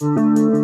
Música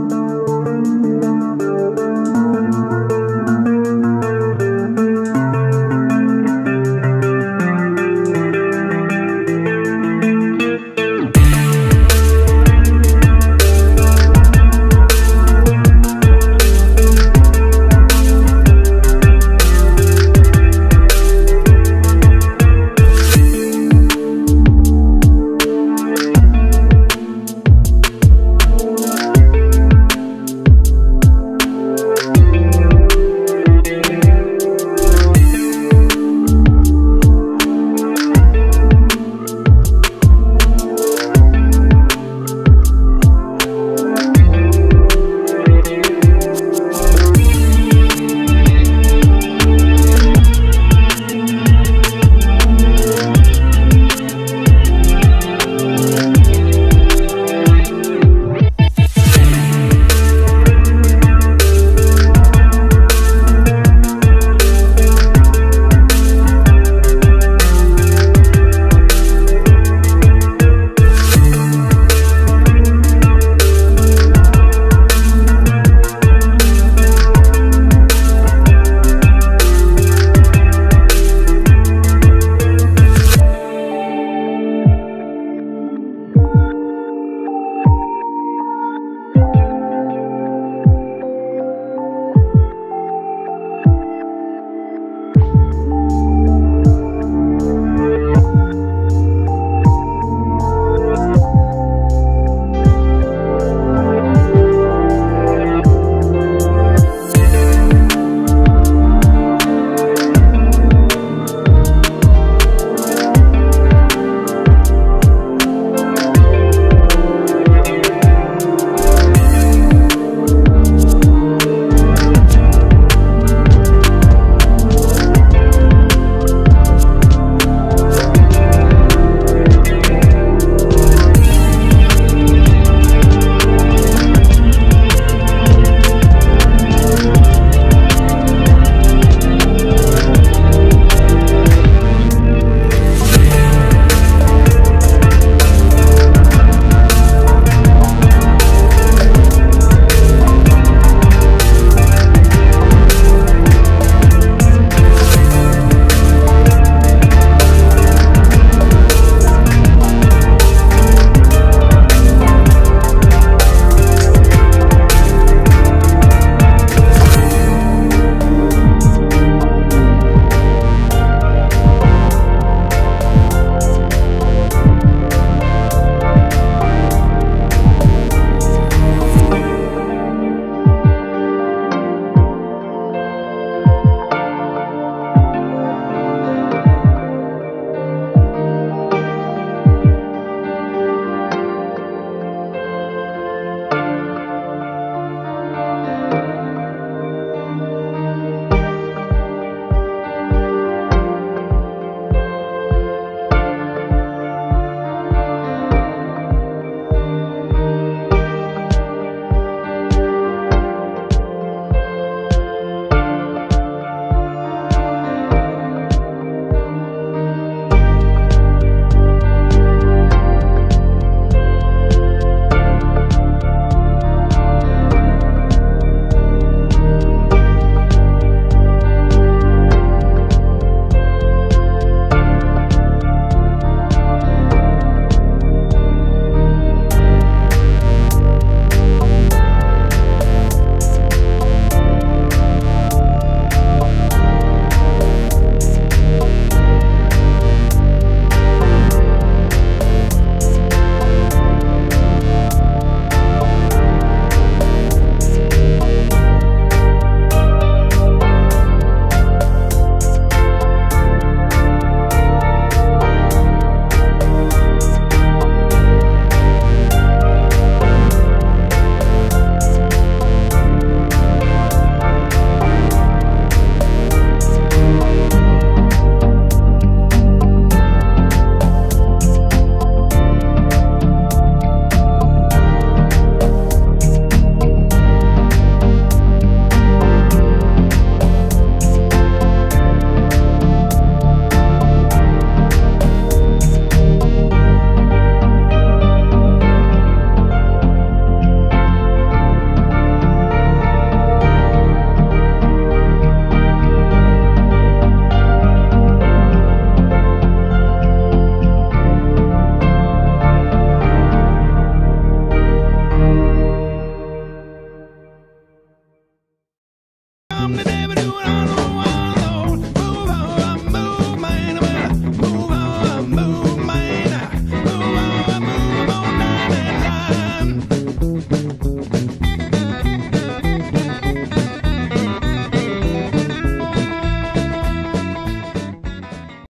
Come to never do it on